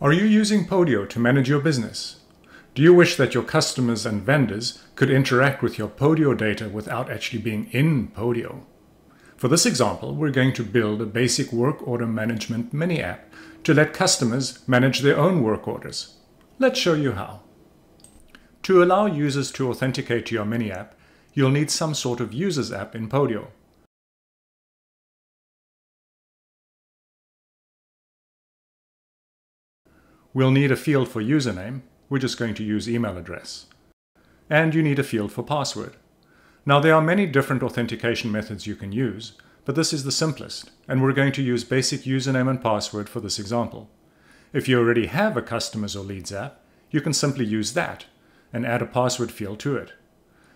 Are you using Podio to manage your business? Do you wish that your customers and vendors could interact with your Podio data without actually being in Podio? For this example, we're going to build a basic work order management mini app to let customers manage their own work orders. Let's show you how. To allow users to authenticate to your mini app, you'll need some sort of users app in Podio. We'll need a field for username. We're just going to use email address. And you need a field for password. Now there are many different authentication methods you can use, but this is the simplest, and we're going to use basic username and password for this example. If you already have a customers or leads app, you can simply use that and add a password field to it.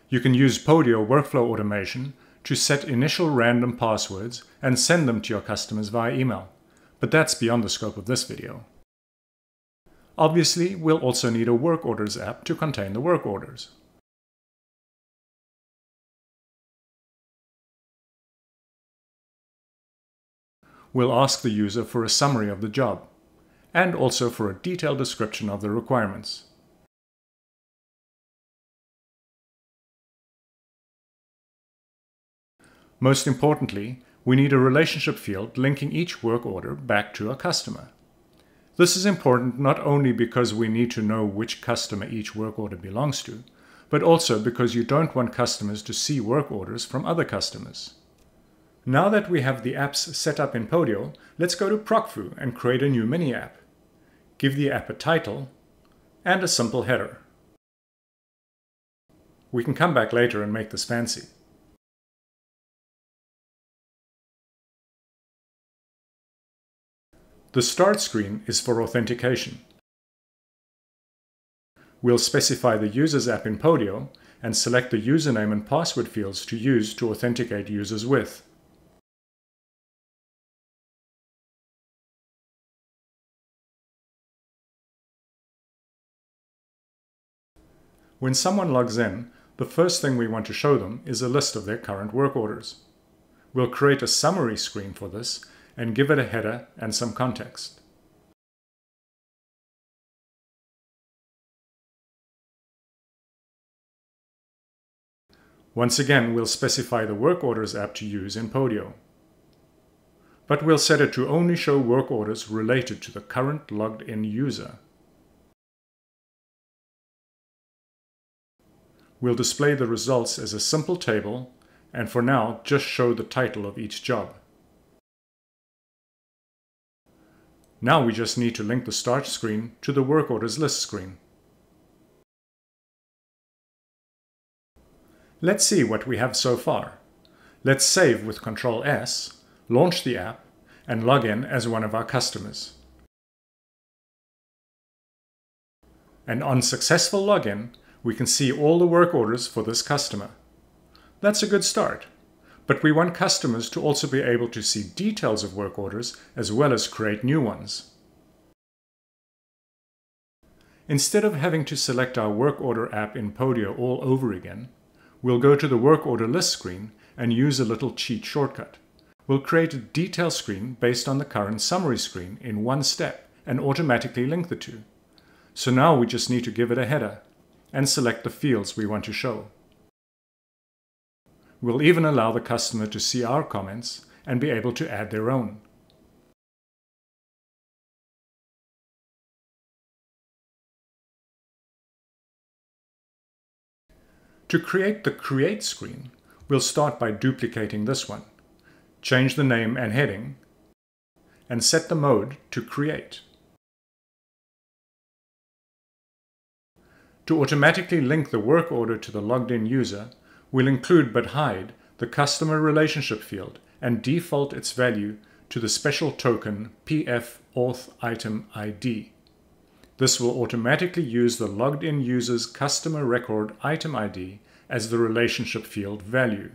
You can use Podio workflow automation to set initial random passwords and send them to your customers via email, but that's beyond the scope of this video. Obviously, we'll also need a work orders app to contain the work orders. We'll ask the user for a summary of the job, and also for a detailed description of the requirements. Most importantly, we need a relationship field linking each work order back to a customer. This is important not only because we need to know which customer each work order belongs to, but also because you don't want customers to see work orders from other customers. Now that we have the apps set up in Podio, let's go to ProcFu and create a new mini app. Give the app a title and a simple header. We can come back later and make this fancy. The Start screen is for authentication. We'll specify the Users app in Podio and select the username and password fields to use to authenticate users with. When someone logs in, the first thing we want to show them is a list of their current work orders. We'll create a summary screen for this and give it a header and some context. Once again, we'll specify the work orders app to use in Podio. But we'll set it to only show work orders related to the current logged in user. We'll display the results as a simple table and for now just show the title of each job. Now we just need to link the start screen to the work orders list screen. Let's see what we have so far. Let's save with Ctrl S, launch the app, and log in as one of our customers. And on successful login, we can see all the work orders for this customer. That's a good start but we want customers to also be able to see details of work orders as well as create new ones. Instead of having to select our work order app in Podio all over again, we'll go to the work order list screen and use a little cheat shortcut. We'll create a detail screen based on the current summary screen in one step and automatically link the two. So now we just need to give it a header and select the fields we want to show. We'll even allow the customer to see our comments and be able to add their own. To create the Create screen, we'll start by duplicating this one, change the name and heading, and set the mode to Create. To automatically link the work order to the logged in user, will include but hide the customer relationship field and default its value to the special token PF auth item ID. This will automatically use the logged in user's customer record item ID as the relationship field value.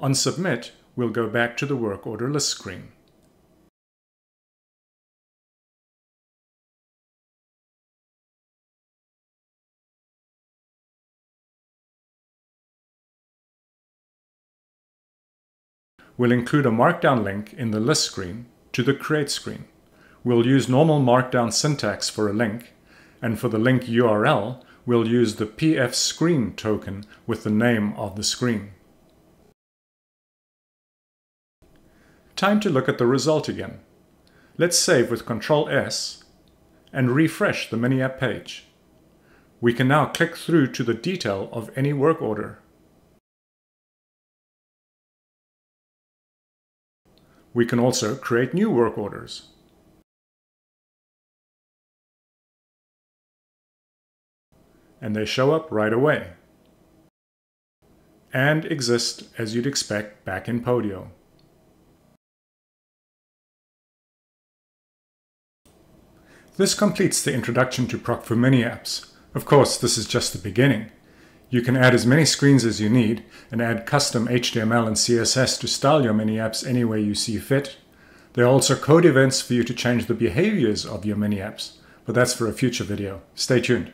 On submit, we'll go back to the work order list screen. We'll include a markdown link in the list screen to the create screen. we'll use normal markdown syntax for a link, and for the link URL, we'll use the pf screen token with the name of the screen. Time to look at the result again. Let's save with Ctrl S and refresh the mini-app page. We can now click through to the detail of any work order. We can also create new work orders. And they show up right away. And exist as you'd expect back in Podio. This completes the introduction to ProcFu Mini Apps. Of course, this is just the beginning. You can add as many screens as you need and add custom HTML and CSS to style your mini apps any way you see fit. There are also code events for you to change the behaviors of your mini apps, but that's for a future video. Stay tuned.